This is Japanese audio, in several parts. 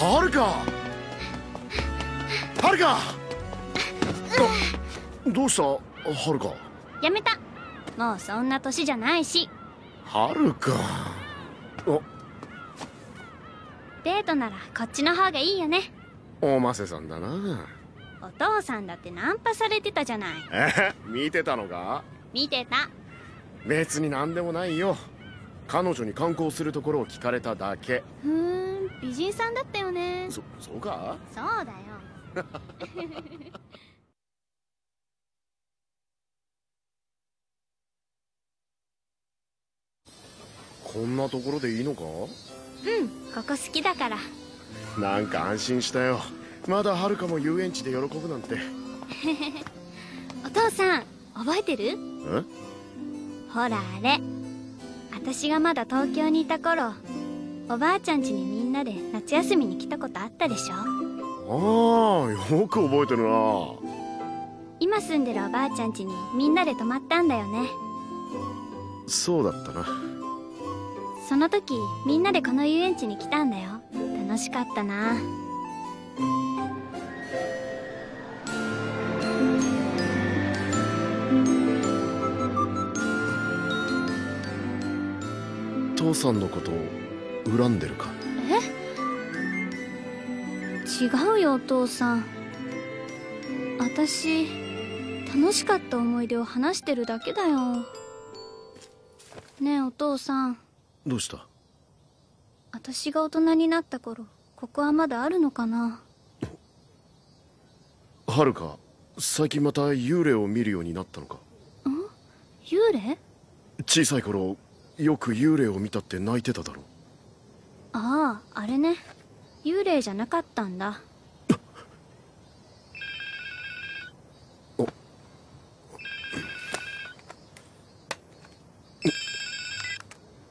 はるか。はるかどうした？はるか。んやめた。もうそんな年じゃないし。はるかデートならこっちの方がいいよね。おませさんだな。お父さんだってナンパされてたじゃない。え見てたのか？見てた。別に何でもないよ彼女に観光するところを聞かれただけ。ふーん美人さんだったよね。そそうか？そうだよ。こんなところでいいのか？うんここ好きだから。なんか安心したよ。まだはるかも遊園地で喜ぶなんて。お父さん覚えてる？え？ほらあれ私がまだ東京にいた頃おばあちゃん家にみんなで夏休みに来たことあったでしょ？ああよく覚えてるな。今住んでるおばあちゃん家にみんなで泊まったんだよね。そうだったな。その時みんなでこの遊園地に来たんだよ。楽しかったな父さんのことを恨んでるか？違うよお父さん。私楽しかった思い出を話してるだけだよ。ねえお父さん。どうした？私が大人になった頃ここはまだあるのかな？はるか最近また幽霊を見るようになったのか？幽霊？小さい頃よく幽霊を見たって泣いてただろ。あああれね。幽霊じゃなかったんだ。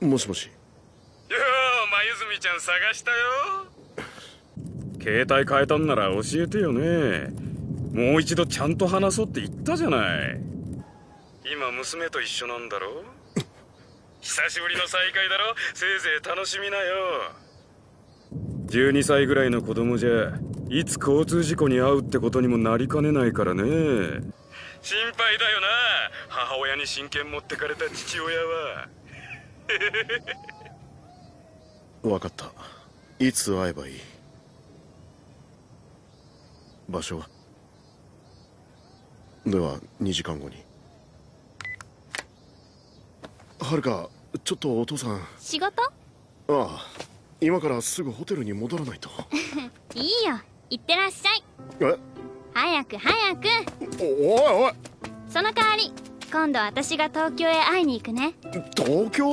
もしもしようまゆずみちゃん探したよ携帯変えたんなら教えてよねもう一度ちゃんと話そうって言ったじゃない今娘と一緒なんだろ久しぶりの再会だろ？せいぜい楽しみなよ。12歳ぐらいの子供じゃいつ交通事故に遭うってことにもなりかねないからね。心配だよな。母親に親権持ってかれた父親は。分かった。いつ会えばいい？場所は？では2時間後に。はるかちょっとお父さん。あ仕事？あ今からすぐホテルに戻らないと。いいよ。行ってらっしゃい。え？早く早く。おおいおい。その代わり今度私が東京へ会いに行くね。東京？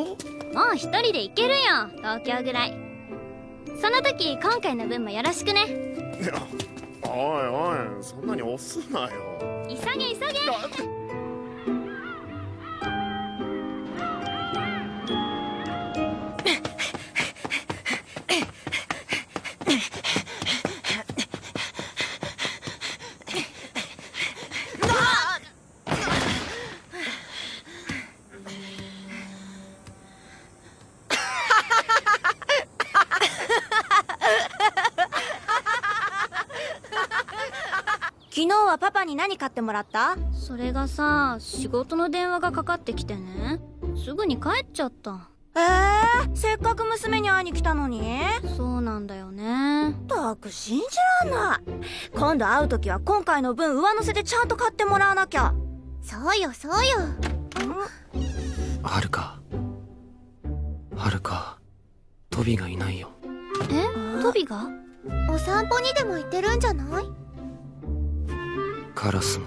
もう一人で行けるよ。東京ぐらい。その時今回の分もよろしくね。いやおいおいそんなに押すなよ。急げ急げ買ってもらった？それがさ仕事の電話がかかってきてね。すぐに帰っちゃった。えー、せっかく娘に会いに来たのに？そうなんだよね。ったく信じらんない。今度会う時は今回の分上乗せでちゃんと買ってもらわなきゃ。そうよそうよ。はるか？はるか？トビがいないよ。え？トビが？お散歩にでも行ってるんじゃない？カラスも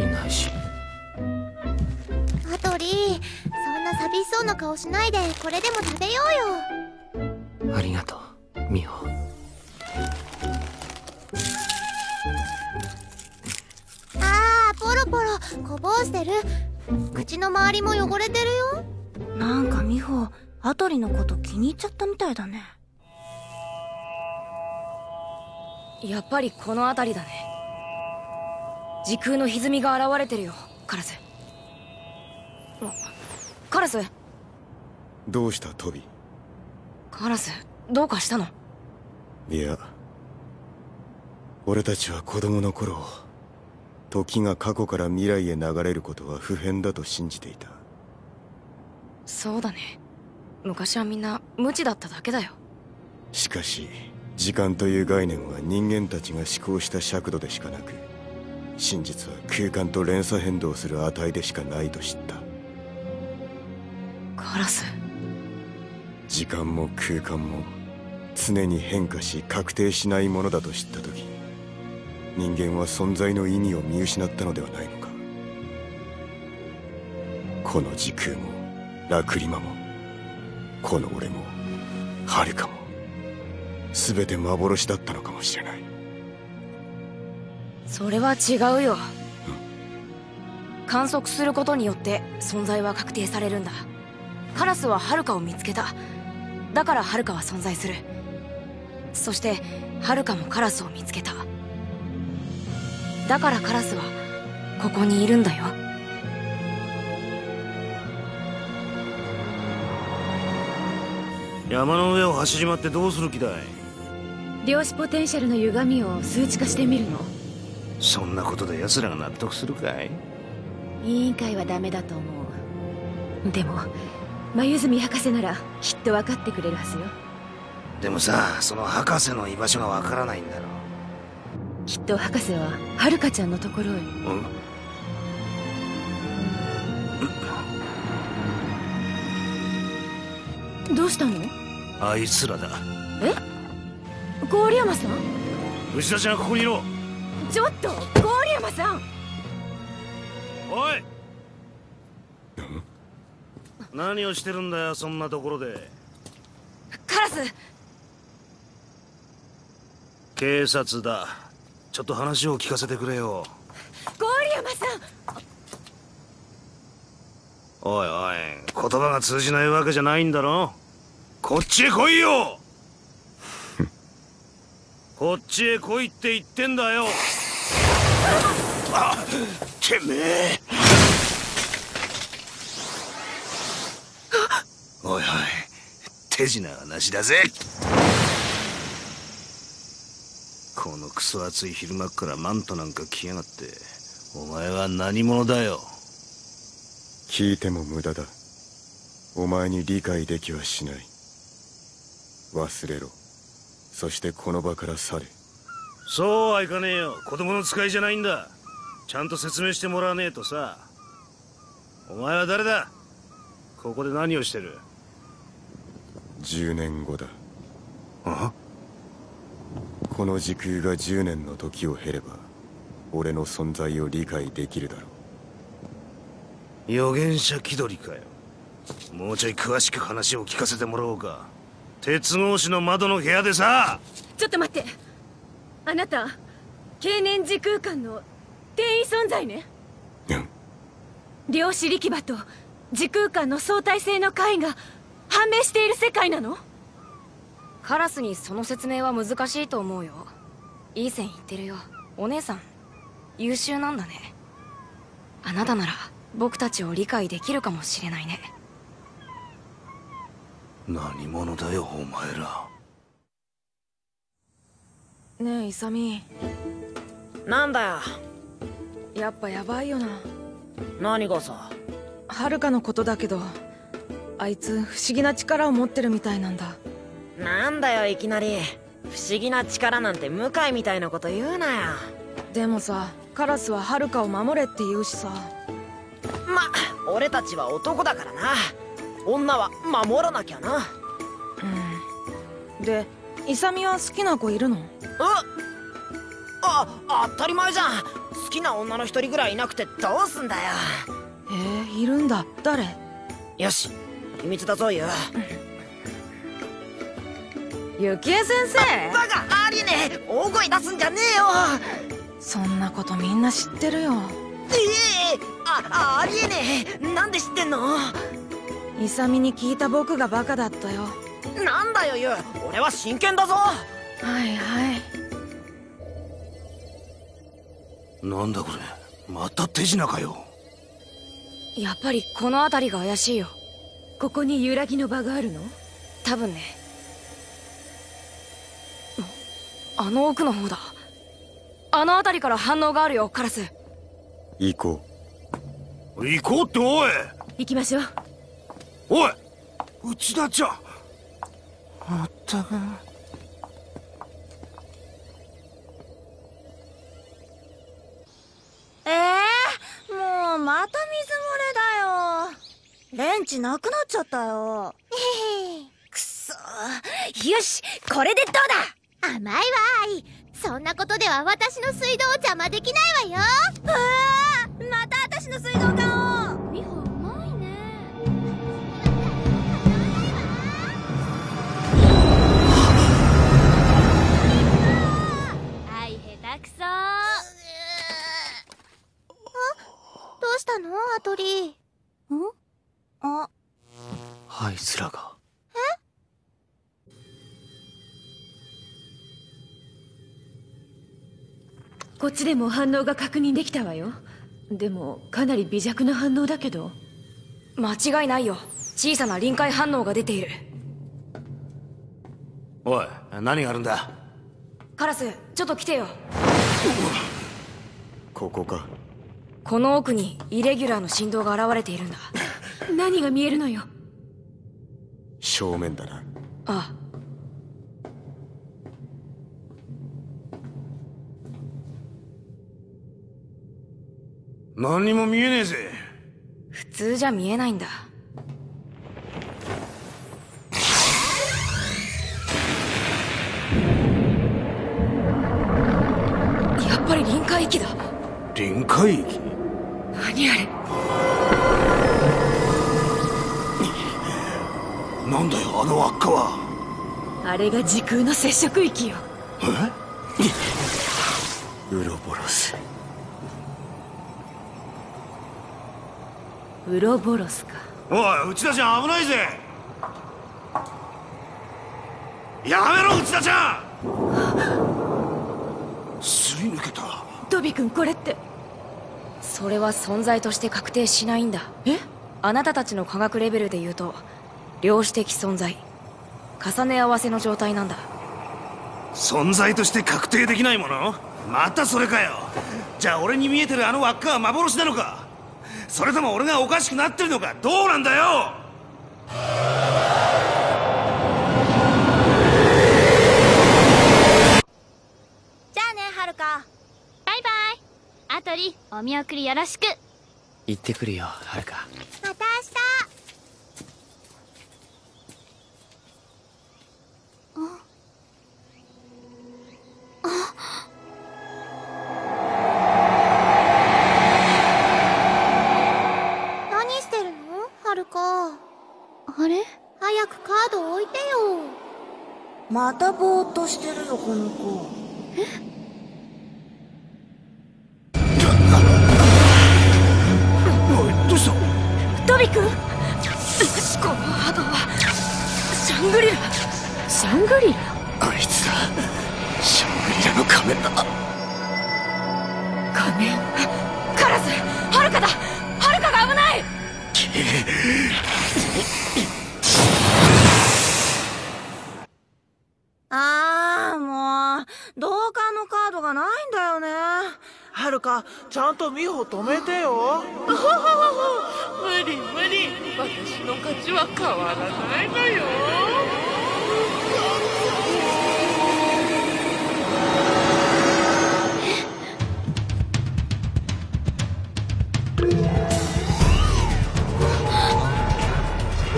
いないし。アトリーそんな寂しそうな顔しないでこれでも食べようよ。ありがとうミホ。あーポロポロこぼしてる。口の周りも汚れてるよ。なんか美穂アトリのこと気に入っちゃったみたいだね。やっぱりこの辺りだね時空の歪みが現れてるよカラス。あカララス？どうしたトビ？カラスどうかしたの？いや俺たちは子供の頃時が過去から未来へ流れることは不変だと信じていた。そうだね。昔はみんな無知だっただけだよ。しかし時間という概念は人間たちが思考した尺度でしかなく真実は空間と連鎖変動する値でしかないと知った。カラス？時間も空間も常に変化し確定しないものだと知った時人間は存在の意味を見失ったのではないのか。この時空もラクリマもこの俺も遥かも全て幻だったのかもしれないそれは違うよ。観測することによって存在は確定されるんだ。カラスはハルカを見つけた。だからハルカは存在する。そしてハルカもカラスを見つけた。だからカラスはここにいるんだよ。山の上を走り回ってどうする気だい？量子ポテンシャルの歪みを数値化してみるのそんなことで奴らが納得するかい？委員会はダメだと思う。でも眉住博士ならきっと分かってくれるはずよ。でもさその博士の居場所がわからないんだろきっと博士ははるかちゃんのところへ。うん？どうしたの？あいつらだ。え？郡山さん？牛田ちゃんここにいろちょっと郡山さん。おい。何をしてるんだよそんなところで。カラス。警察だ。ちょっと話を聞かせてくれよ。郡山さん。おいおい。言葉が通じないわけじゃないんだろ。こっちへ来いよ。こっちへ来いって言ってんだよ。あてめえ。おいおい手品はなしだぜ。このクソ暑い昼間っからマントなんか着やがってお前は何者だよ。聞いても無駄だ。お前に理解できはしない。忘れろ。そしてこの場から去れ。そうはいかねえよ。子供の使いじゃないんだ。ちゃんと説明してもらわねえとさ。お前は誰だ？ここで何をしてる？10年後だ。あ？この時空が10年の時を経れば俺の存在を理解できるだろう。預言者気取りかよ。もうちょい詳しく話を聞かせてもらおうか。鉄格子の窓の部屋でさ。ちょっと待ってあなた経年時空間の転移存在ね。うん。量子力場と時空間の相対性の解が判明している世界なの？カラスにその説明は難しいと思うよ。いい線言ってるよ。お姉さん優秀なんだね。あなたなら僕たちを理解できるかもしれないね。何者だよお前らねえ勇。なんだよ。やっぱやばいよな。何がさ。はるかのことだけどあいつ不思議な力を持ってるみたいなんだ。なんだよいきなり。不思議な力なんて向井みたいなこと言うなよ。でもさカラスははるかを守れって言うしさ。ま俺たちは男だからな。女は守らなきゃな。うん。で勇は好きな子いるの？あ当たり前じゃん。好きな女の一人ぐらいいなくてどうすんだよ。えー、いるんだ。誰？よし秘密だぞユ雪江先生？バカありえね。え大声出すんじゃねえよ。そんなことみんな知ってるよ。ええ。あありえねえ。なんで知ってんの？勇に聞いた僕がバカだったよなんだよユ俺は真剣だぞ。はいはい。なんだこれ。また手品かよ。やっぱりこの辺りが怪しいよ。ここに揺らぎの場があるの？多分ね。あの奥の方だ。あの辺りから反応があるよカラス。行こう。行こうっておい。行きましょう。おい内田ちゃんまったく。ええー、もうまた水漏れだよ。レンチなくなっちゃったよ。くそ。よしこれでどうだ。甘いわい。そんなことでは私の水道を邪魔できないわよ。うわまた私の水道管をしたのアトリー？ん？あ。あいつらがこっちでも反応が確認できたわよ。でもかなり微弱な反応だけど。間違いないよ。小さな臨界反応が出ている。おい何があるんだ？カラスちょっと来てよ。ここかこの奥にイレギュラーの振動が現れているんだ。何が見えるのよ。正面だな。ああ。何にも見えねえぜ。普通じゃ見えないんだ。やっぱり臨界域だ。臨界域？何あれなんだよあの輪っかは。あれが時空の接触域よ。ウロボロスウロボロスか。おい内田ちゃん危ないぜ。やめろ内田ちゃん。すり抜けた。トビ君これってそれは存在として確定しないんだ。え？あなたたちの科学レベルで言うと量子的存在。重ね合わせの状態なんだ。存在として確定できないもの？またそれかよ。じゃあ俺に見えてるあの輪っかは幻なのか？それとも俺がおかしくなってるのか？どうなんだよじゃあねはるかバイバイアトリお見送りよろしく。行ってくるよはるかまた明日。何してるの？はるかあれ？早くカード置いてよ。またぼーっとしてるよこの子。おしたトビ君この波動はシャングリラ。シャングリラ？あいつだ。シャングリラの仮面だ。仮面？カラス？はるかだ！はるかが危ないああもう同感のカードがないんだよねはるかちゃんと美穂止めてよ無理無理私の勝ちは変わらないのよ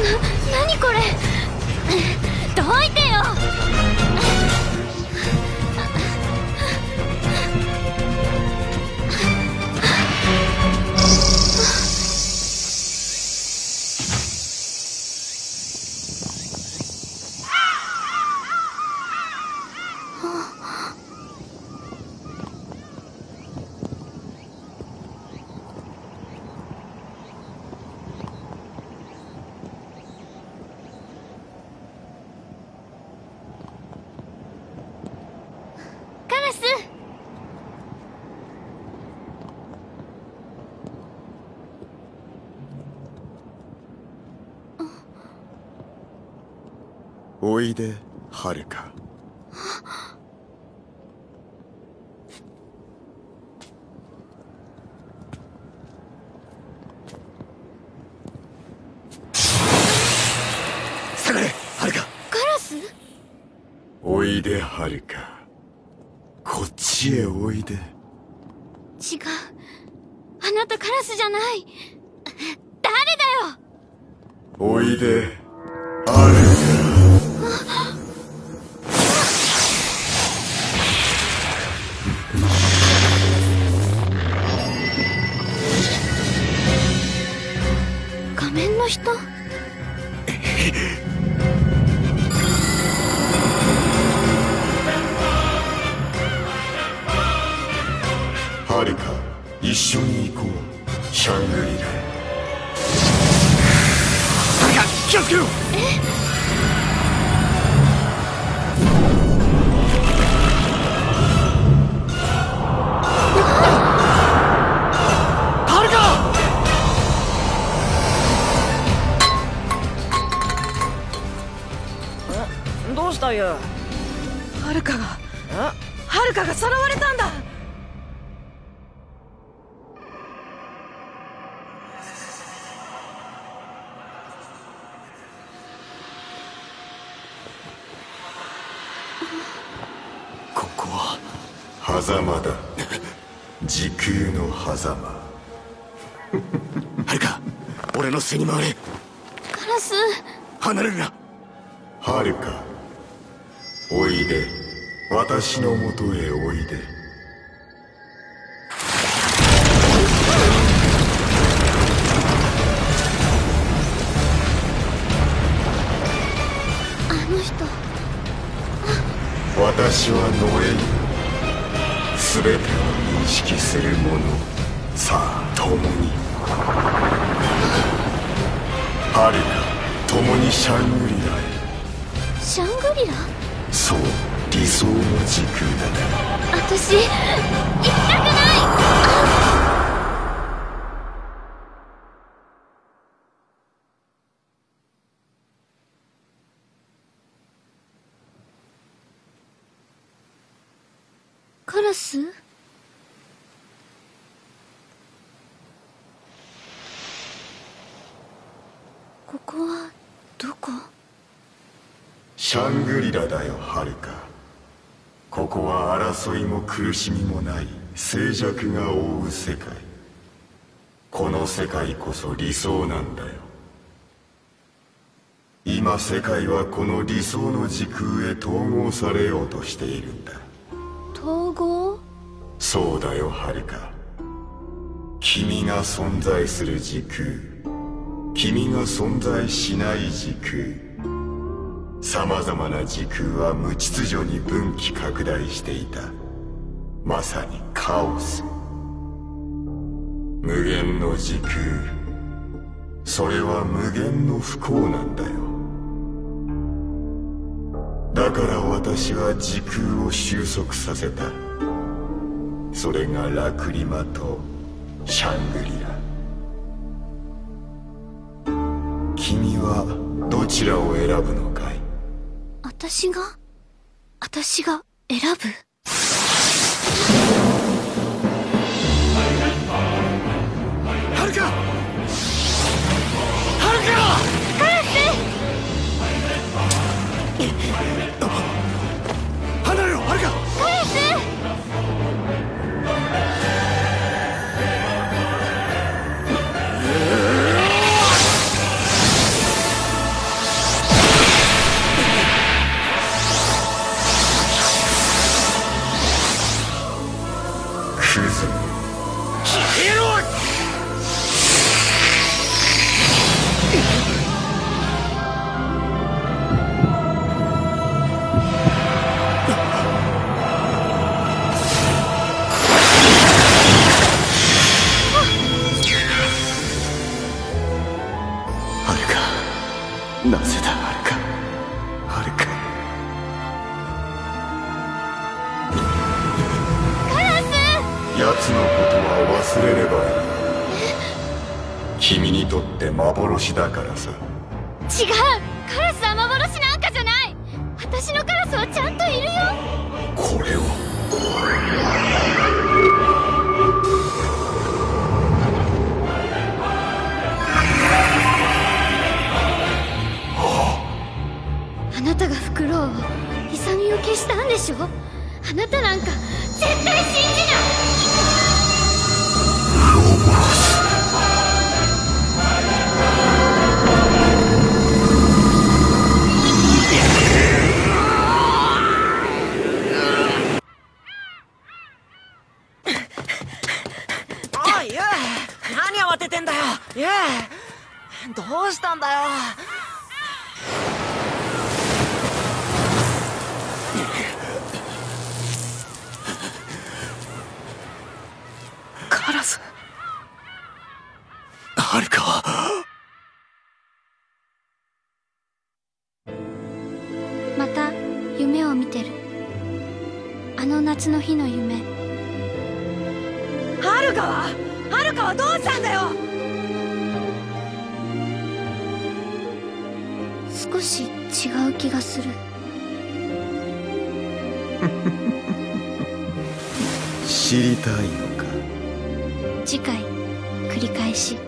な何これおいではるか。下がれはるか。カラス？おいではるか。こっちへおいで。違う。あなたカラスじゃない。誰だよ？おいではる気をつけろ。どうしたゆはるかがはるかがさらわれたんだ狭間だ。時空の狭間。はるか俺の背に回れ。カラス離れるな。はるかおいで。私のもとへおいで。あの人。私はノエル全てを認識する者さあ共に。はるか共にシャングリラへ。シャングリラ？そう理想の時空だ私カラスここはどこ？シャングリラだよはるかここは争いも苦しみもない静寂が覆う世界。この世界こそ理想なんだよ。今世界はこの理想の時空へ統合されようとしているんだ。統合？そうだよはるか。君が存在する時空。君が存在しない時空。様々な時空は無秩序に分岐拡大していた。まさにカオス。無限の時空。それは無限の不幸なんだよ。だから私は時空を収束させた。それがラクリマとシャングリラ。君はどちらを選ぶのかい？私が？私が選ぶ？はるか！はるかカラス離れろはるかたいのか。次回繰り返し。